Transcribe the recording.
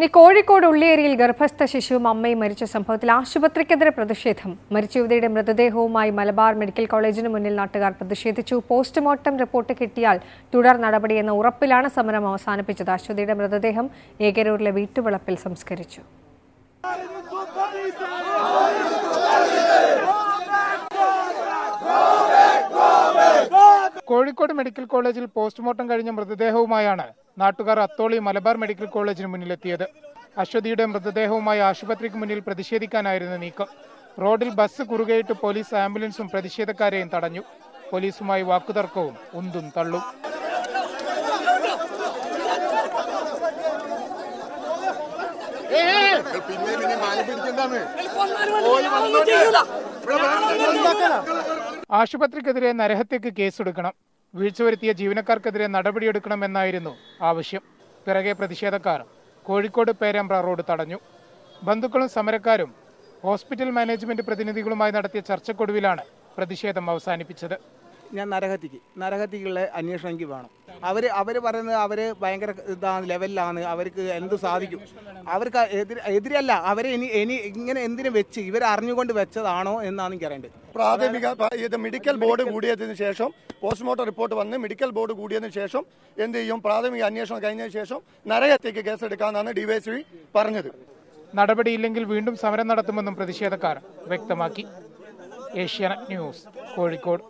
ഇനി കോഴിക്കോട് ഉള്ളിയേരിയിൽ ഗർഭസ്ഥ ശിശുവും അമ്മയും മരിച്ച സംഭവത്തിൽ ആശുപത്രിക്കെതിരെ പ്രതിഷേധം. മരിച്ച യുവതിയുടെ മൃതദേഹവുമായി മലബാർ മെഡിക്കൽ കോളേജിന് മുന്നിൽ നാട്ടുകാർ പ്രതിഷേധിച്ചു. പോസ്റ്റ്മോർട്ടം റിപ്പോർട്ട് കിട്ടിയാൽ തുടർ നടപടിയെന്ന ഉറപ്പിലാണ് സമരം അവസാനിപ്പിച്ചത്. അശ്വതിയുടെ മൃതദേഹം ഏകരൂരിലെ വീട്ടുവളപ്പിൽ സംസ്കരിച്ചു. കോഴിക്കോട് മെഡിക്കൽ കോളേജിൽ പോസ്റ്റ്മോർട്ടം കഴിഞ്ഞ മൃതദേഹവുമായാണ് നാട്ടുകാർ അത്തോളി മലബാർ മെഡിക്കൽ കോളേജിന് മുന്നിലെത്തിയത്. അശ്വതിയുടെ മൃതദേഹവുമായി ആശുപത്രിക്ക് മുന്നിൽ പ്രതിഷേധിക്കാനായിരുന്നു നീക്കം. റോഡിൽ ബസ് കുറുകയിട്ട് പോലീസ് ആംബുലൻസും പ്രതിഷേധക്കാരെയും തടഞ്ഞു. പോലീസുമായി വാക്കുതർക്കവും ഉന്തും തള്ളും. ആശുപത്രിക്കെതിരെ നരഹത്യക്ക് കേസെടുക്കണം. വീഴ്ച വരുത്തിയ ജീവനക്കാർക്കെതിരെ നടപടിയെടുക്കണമെന്നായിരുന്നു ആവശ്യം. പിറകെ പ്രതിഷേധക്കാർ കോഴിക്കോട് പേരാമ്പ്ര റോഡ് തടഞ്ഞു. ബന്ധുക്കളും സമരക്കാരും ഹോസ്പിറ്റൽ മാനേജ്മെന്റ് പ്രതിനിധികളുമായി നടത്തിയ ചർച്ചക്കൊടുവിലാണ് പ്രതിഷേധം അവസാനിപ്പിച്ചത്. ഞാൻ നരഹത്തിക്ക് നരഹത്തിക്കുള്ള അന്വേഷണം എനിക്ക് വേണം. അവർ അവർ പറയുന്നത് അവർ ഭയങ്കര ഇതാണ് ലെവലിലാണ് അവർക്ക് എന്ത് സാധിക്കും. അവർക്ക് എതിര് എതിരല്ല അവരെ ഇനി ഇനി ഇങ്ങനെ എന്തിനു വെച്ച് ഇവർ അറിഞ്ഞുകൊണ്ട് വെച്ചതാണോ എന്നാണ് എനിക്ക് അറിയേണ്ടത്. പ്രാഥമിക ഇത് മെഡിക്കൽ ബോർഡ് കൂടിയതിനു ശേഷം പോസ്റ്റ്മോർട്ടം റിപ്പോർട്ട് വന്ന് മെഡിക്കൽ ബോർഡ് കൂടിയതിനു ശേഷം എന്ത് ചെയ്യും? പ്രാഥമിക അന്വേഷണം കഴിഞ്ഞതിന് ശേഷം നരഹത്യക്ക് കേസെടുക്കാമെന്നാണ് ഡിവൈഎസ്പി പറഞ്ഞത്. നടപടിയില്ലെങ്കിൽ വീണ്ടും സമരം നടത്തുമെന്നും പ്രതിഷേധക്കാർ വ്യക്തമാക്കി. Asianet News Kozhikode.